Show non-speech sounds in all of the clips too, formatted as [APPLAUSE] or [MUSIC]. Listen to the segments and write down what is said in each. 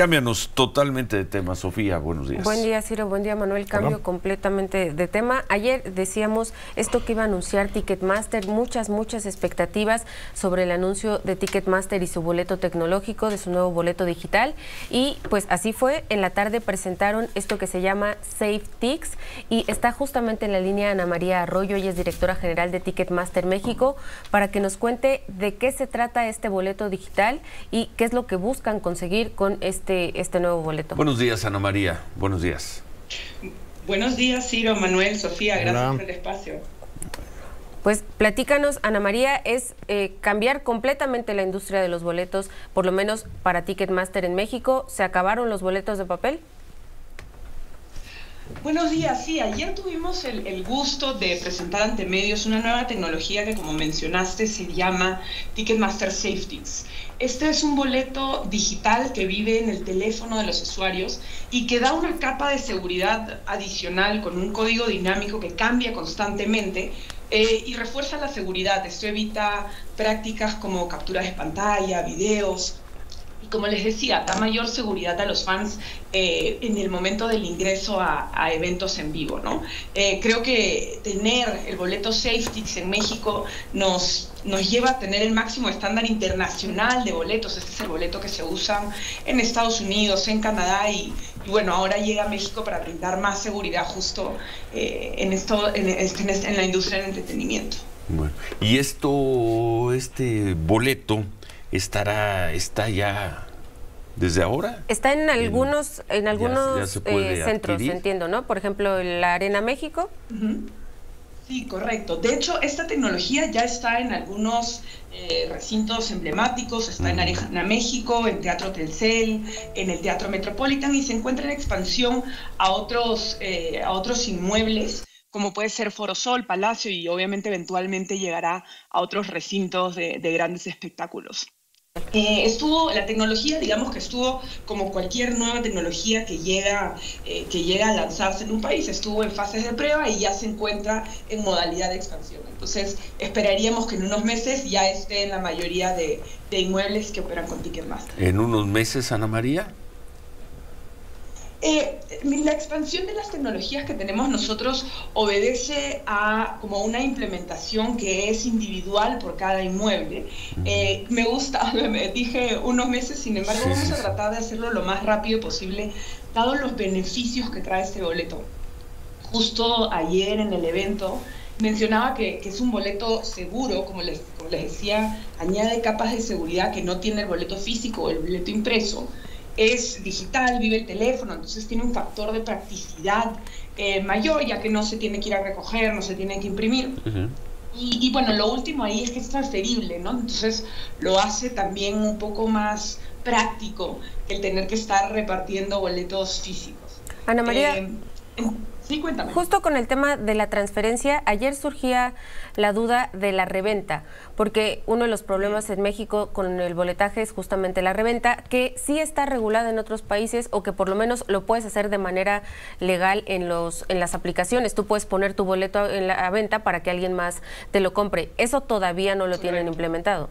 Cámbianos totalmente de tema, Sofía. Buenos días. Buen día, Ciro. Buen día, Manuel. Cambio completamente de tema. Ayer decíamos esto que iba a anunciar Ticketmaster, muchas, muchas expectativas sobre el anuncio de Ticketmaster y su boleto tecnológico, de su nuevo boleto digital. Y pues así fue. En la tarde presentaron esto que se llama Safe Tix y está justamente en la línea Ana María Arroyo. Ella es directora general de Ticketmaster México para que nos cuente de qué se trata este boleto digital y qué es lo que buscan conseguir con este este, este, nuevo boleto. Buenos días, Ana María. Buenos días. Buenos días, Ciro, Manuel, Sofía. Gracias por el espacio. Pues platícanos, Ana María, es eh, cambiar completamente la industria de los boletos, por lo menos para Ticketmaster en México. ¿Se acabaron los boletos de papel? Buenos días, sí, ayer tuvimos el, gusto de presentar ante medios una nueva tecnología que como mencionaste se llama Ticketmaster Safeties. Este es un boleto digital que vive en el teléfono de los usuarios y que da una capa de seguridad adicional con un código dinámico que cambia constantemente eh, y refuerza la seguridad. Esto evita prácticas como capturas de pantalla, videos, como les decía, da mayor seguridad a los fans eh, en el momento del ingreso a, eventos en vivo. ¿no? Eh, creo que tener el boleto Safetix en México nos, nos lleva a tener el máximo estándar internacional de boletos. Este es el boleto que se usa en Estados Unidos, en Canadá y, bueno, ahora llega a México para brindar más seguridad justo eh, en, esto, en, este, en, la industria del entretenimiento. Bueno, y esto, este boleto estará, está ya desde ahora. Está en algunos, en, algunos eh, centros, entiendo, ¿no? Por ejemplo, la Arena México. Sí, correcto. De hecho, esta tecnología ya está en algunos eh, recintos emblemáticos, está en Arena México, en Teatro Telcel, en el Teatro Metropolitan y se encuentra en expansión a otros, eh, a otros inmuebles como puede ser Foro Sol, Palacio y obviamente eventualmente llegará a otros recintos de grandes espectáculos. Eh, estuvo, la tecnología, digamos que estuvo como cualquier nueva tecnología que llega, eh, que llega a lanzarse en un país, estuvo en fases de prueba y ya se encuentra en modalidad de expansión. Entonces, esperaríamos que en unos meses ya esté en la mayoría de, de inmuebles que operan con Ticketmaster. ¿En unos meses, Ana María? Eh, la expansión de las tecnologías que tenemos nosotros obedece a como una implementación que es individual por cada inmueble. Eh, me gusta, [LAUGHS] me dije unos meses, sin embargo vamos a tratar de hacerlo lo más rápido posible, dados los beneficios que trae este boleto. Justo ayer en el evento mencionaba que, que es un boleto seguro, como les, como les decía, añade capas de seguridad que no tiene el boleto físico o el boleto impreso es digital, vive el teléfono, entonces tiene un factor de practicidad eh, mayor, ya que no se tiene que ir a recoger, no se tiene que imprimir. y, bueno, lo último ahí es que es transferible, ¿no? Entonces lo hace también un poco más práctico que el tener que estar repartiendo boletos físicos. Ana María. Eh, Justo con el tema de la transferencia, ayer surgía la duda de la reventa, porque uno de los problemas en México con el boletaje es justamente la reventa, que sí está regulada en otros países o que por lo menos lo puedes hacer de manera legal en, los, en las aplicaciones. Tú puedes poner tu boleto en la venta para que alguien más te lo compre. Eso todavía no lo tienen implementado.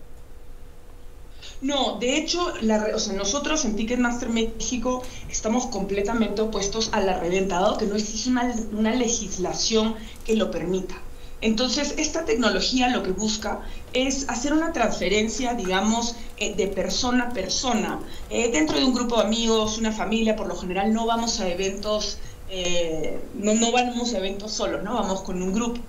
No, de hecho, nosotros en Ticketmaster México estamos completamente opuestos a la reventa, dado que no existe una, legislación que lo permita. Entonces, esta tecnología lo que busca es hacer una transferencia, digamos, eh, de persona a persona. Eh, dentro de un grupo de amigos, una familia, por lo general no vamos a eventos, eh, no, no vamos a eventos solos, ¿no? Vamos con un grupo.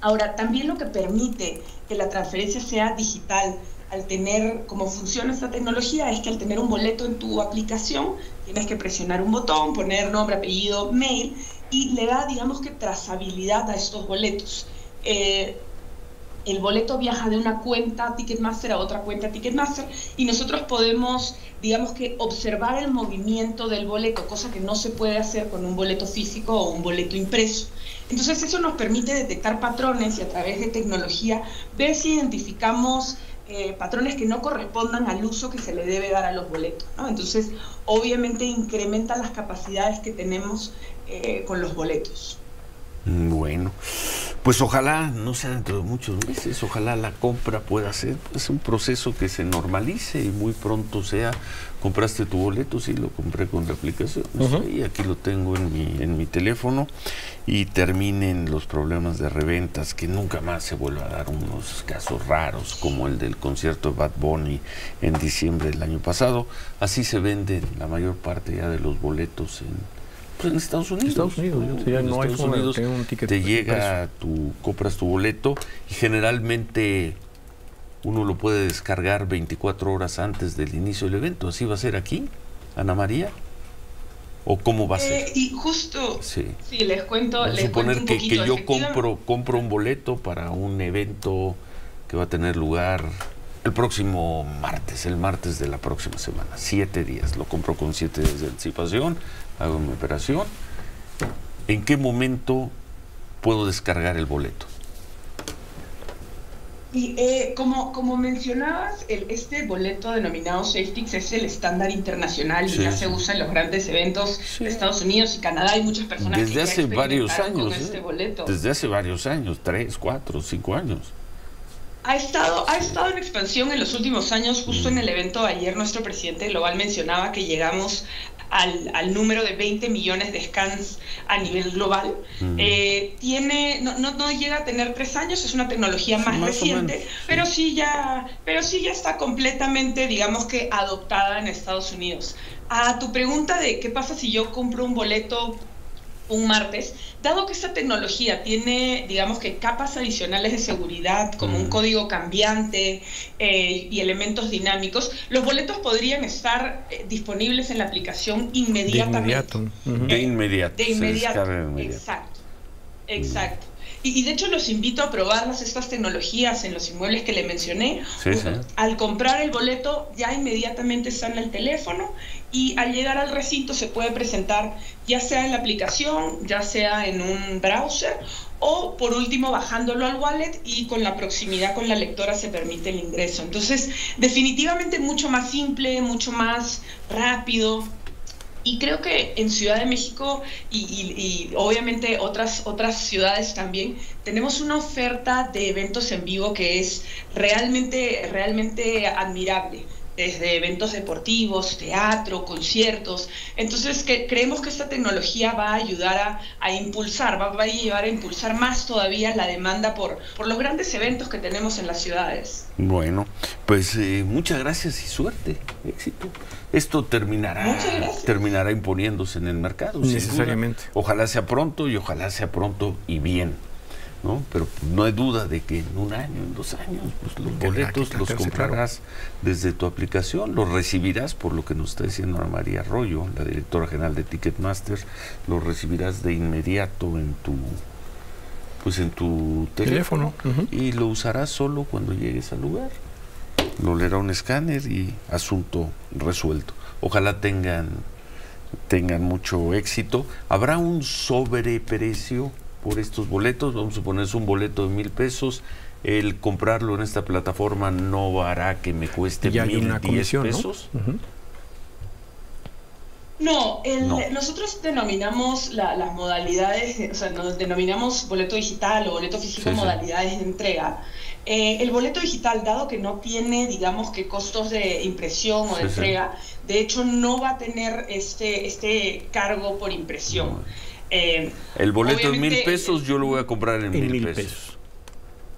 Ahora, también lo que permite que la transferencia sea digital, al tener, como funciona esta tecnología, es que al tener un boleto en tu aplicación, tienes que presionar un botón, poner nombre, apellido, mail, y le da, digamos que, trazabilidad a estos boletos. Eh, el boleto viaja de una cuenta Ticketmaster a otra cuenta Ticketmaster y nosotros podemos, digamos que, observar el movimiento del boleto, cosa que no se puede hacer con un boleto físico o un boleto impreso. Entonces eso nos permite detectar patrones y a través de tecnología ver si identificamos eh, patrones que no correspondan al uso que se le debe dar a los boletos. Entonces, obviamente incrementa las capacidades que tenemos eh, con los boletos. Bueno, Pues ojalá, no sea dentro de muchos meses, ojalá la compra pueda ser, es un proceso que se normalice y muy pronto sea, compraste tu boleto, sí lo compré con la aplicación, y aquí lo tengo en mi, en mi teléfono y terminen los problemas de reventas, que nunca más se vuelva a dar unos casos raros como el del concierto de Bad Bunny en diciembre del año pasado. Así se venden la mayor parte ya de los boletos en pues en Estados Unidos. Estados Unidos, no hay Unidos un ticket te llega, tú compras tu boleto y generalmente uno lo puede descargar 24 horas antes del inicio del evento. ¿Así va a ser aquí, Ana María? ¿O cómo va a ser? Eh, y justo, sí. les cuento. les suponer que, que, yo compro, compro un boleto para un evento que va a tener lugar el próximo martes, el martes de la próxima semana, siete días. Lo compro con siete días de anticipación hago mi operación, ¿en qué momento puedo descargar el boleto? Y eh, como, como mencionabas, el, este boleto denominado SafeTix es el estándar internacional y ya se usa en los grandes eventos de Estados Unidos y Canadá. Hay muchas personas Desde hace varios años. Este boleto. Desde hace varios años, tres, cuatro, cinco años. Ha estado, ha estado en expansión en los últimos años. Justo en el evento de ayer, nuestro presidente global mencionaba que llegamos al, número de 20 millones de scans a nivel global. Eh, tiene, no, no, llega a tener tres años, es una tecnología más, reciente, pero sí ya, pero sí ya está completamente, digamos que adoptada en Estados Unidos. A tu pregunta de qué pasa si yo compro un boleto un martes, dado que esta tecnología tiene, digamos que capas adicionales de seguridad, como un mm. código cambiante eh, y elementos dinámicos, los boletos podrían estar eh, disponibles en la aplicación inmediatamente. De inmediato. De inmediato. Exacto. Exacto. Y, de hecho los invito a probarlas, estas tecnologías en los inmuebles que le mencioné. Al comprar el boleto ya inmediatamente en el teléfono y al llegar al recinto se puede presentar ya sea en la aplicación, ya sea en un browser o por último bajándolo al wallet y con la proximidad con la lectora se permite el ingreso. Entonces definitivamente mucho más simple, mucho más rápido. Y creo que en Ciudad de México y, obviamente otras, otras ciudades también tenemos una oferta de eventos en vivo que es realmente, realmente admirable desde eventos deportivos, teatro, conciertos. Entonces que, creemos que esta tecnología va a ayudar a, impulsar, va, a llevar a impulsar más todavía la demanda por, por los grandes eventos que tenemos en las ciudades. Bueno, pues eh, muchas gracias y suerte, éxito. Esto terminará, terminará imponiéndose en el mercado. Necesariamente. Ojalá sea pronto y ojalá sea pronto y bien. ¿No? Pero no hay duda de que en un año, en dos años, pues los boletos los comprarás desde tu aplicación, los recibirás, por lo que nos está diciendo Ana María Arroyo, la directora general de Ticketmaster, los recibirás de inmediato en tu pues en tu teléfono, y lo usarás solo cuando llegues al lugar. Lo leerá un escáner y asunto resuelto. Ojalá tengan tengan mucho éxito. Habrá un sobreprecio por estos boletos. Vamos a ponerse un boleto de mil pesos. El comprarlo en esta plataforma no hará que me cueste mil diez pesos. ¿no? nosotros denominamos las modalidades, o sea, nos denominamos boleto digital o boleto físico modalidades de entrega. Eh, el boleto digital, dado que no tiene, digamos que costos de impresión o de entrega, de hecho no va a tener este, este cargo por impresión. Eh, el boleto de mil pesos yo lo voy a comprar en, mil, pesos.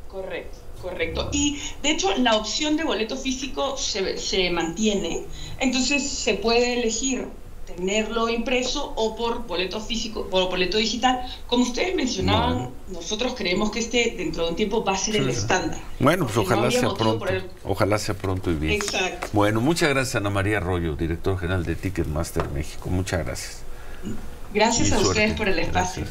Correcto, correcto. Y de hecho la opción de boleto físico se, se mantiene, entonces se puede elegir tenerlo impreso o por boleto físico, por boleto digital. Como ustedes mencionaban, nosotros creemos que este dentro de un tiempo va a ser el estándar. Bueno, pues ojalá sea pronto. Ojalá sea pronto y bien. Exacto. Bueno, muchas gracias Ana María Arroyo, director general de Ticketmaster México. Muchas gracias. Gracias a ustedes por el espacio.